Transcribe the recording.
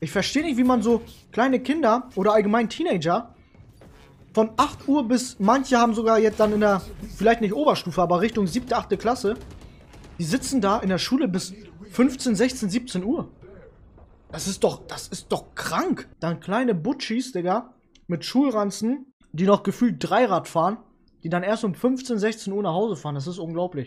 Ich verstehe nicht, wie man so kleine Kinder oder allgemein Teenager von 8 Uhr bis, manche haben sogar jetzt dann in der, vielleicht nicht Oberstufe, aber Richtung 7., 8. Klasse, die sitzen da in der Schule bis 15, 16, 17 Uhr. Das ist doch, das ist doch krank. Dann kleine Butchis, Digga, mit Schulranzen, die noch gefühlt Dreirad fahren, die dann erst um 15, 16 Uhr nach Hause fahren. Das ist unglaublich.